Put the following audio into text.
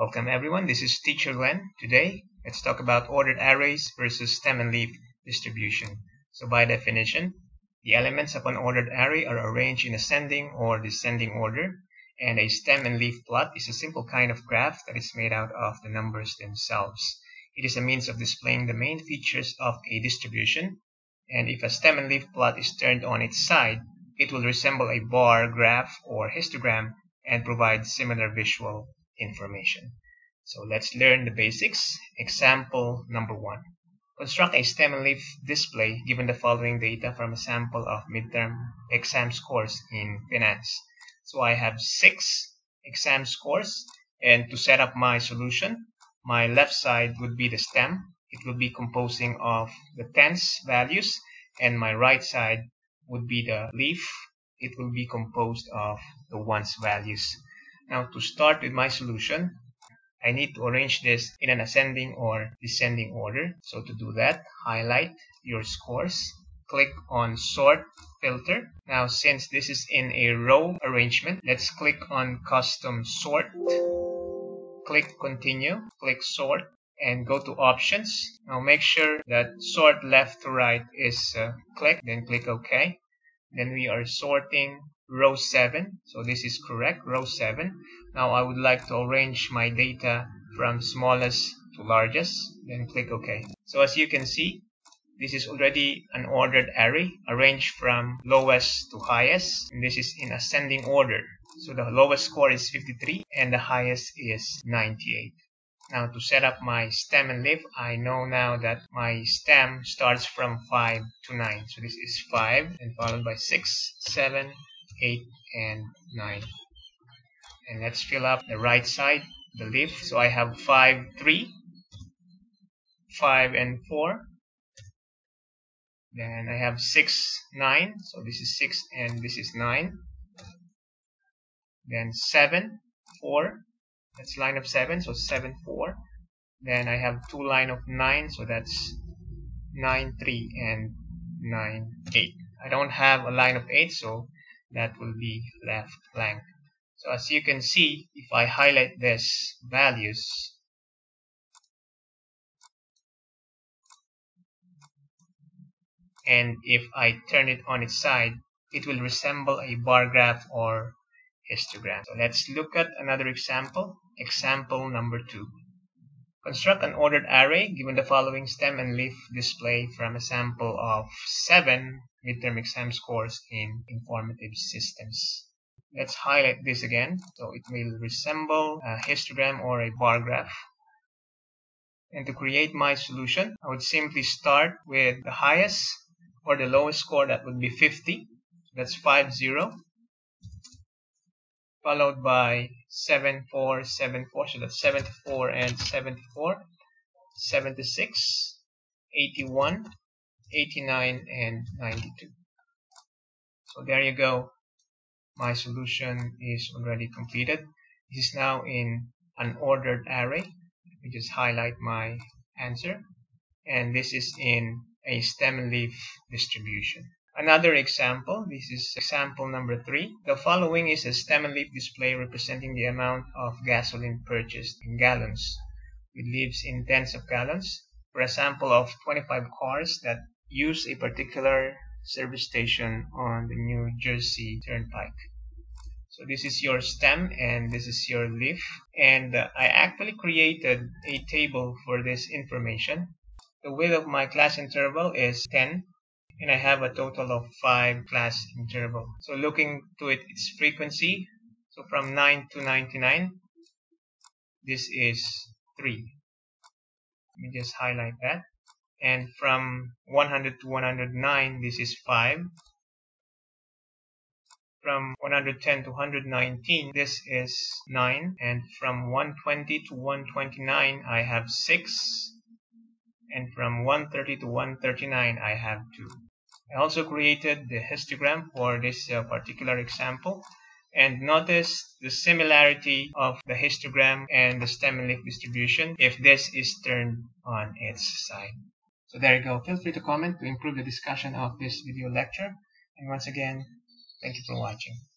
Welcome everyone, this is Teacher Glen. Today, let's talk about ordered arrays versus stem and leaf distribution. So by definition, the elements of an ordered array are arranged in ascending or descending order, and a stem and leaf plot is a simple kind of graph that is made out of the numbers themselves. It is a means of displaying the main features of a distribution, and if a stem and leaf plot is turned on its side, it will resemble a bar graph or histogram and provide similar visual information. So let's learn the basics. Example number one. Construct a stem and leaf display given the following data from a sample of midterm exam scores in finance. So I have six exam scores and to set up my solution, my left side would be the stem. It will be composing of the tens values and my right side would be the leaf. It will be composed of the ones values. Now to start with my solution, I need to arrange this in an ascending or descending order. So to do that, highlight your scores, click on sort filter. Now since this is in a row arrangement, let's click on custom sort. Click continue, click sort and go to options. Now make sure that sort left to right is uh, clicked, then click OK. Then we are sorting row 7 so this is correct row 7 now I would like to arrange my data from smallest to largest then click OK. So as you can see this is already an ordered array arranged from lowest to highest and this is in ascending order. So the lowest score is 53 and the highest is 98 now to set up my stem and leaf, I know now that my stem starts from 5 to 9. So this is 5 and followed by 6, 7, 8 and 9 and let's fill up the right side the leaf. So I have 5 3 5 and 4 then I have 6 9 so this is 6 and this is 9 then 7 4 that's line of 7 so 7 4 then I have two line of 9 so that's 9 3 and 9 8 I don't have a line of 8 so that will be left blank. So as you can see, if I highlight this values, and if I turn it on its side, it will resemble a bar graph or histogram. So let's look at another example. Example number two. Construct an ordered array given the following stem and leaf display from a sample of seven midterm exam scores in informative systems. Let's highlight this again so it will resemble a histogram or a bar graph. And to create my solution, I would simply start with the highest or the lowest score that would be 50. That's 5, 0. Followed by 7, 4, 7, 4. So that's 74 and 74. 76, 81, 89 and 92 so there you go my solution is already completed this is now in an ordered array let me just highlight my answer and this is in a stem and leaf distribution Another example, this is example number three. The following is a stem and leaf display representing the amount of gasoline purchased in gallons, It leaves in tens of gallons, for a sample of 25 cars that use a particular service station on the New Jersey Turnpike. So this is your stem and this is your leaf. And uh, I actually created a table for this information. The width of my class interval is 10 and I have a total of 5 class interval. So looking to it, its frequency, so from 9 to 99, this is 3. Let me just highlight that. And from 100 to 109 this is 5 from 110 to 119 this is 9 and from 120 to 129 I have 6 and from 130 to 139 I have 2 I also created the histogram for this uh, particular example and notice the similarity of the histogram and the stem and leaf distribution if this is turned on its side. So there you go. Feel free to comment to improve the discussion of this video lecture. And once again, thank you for watching.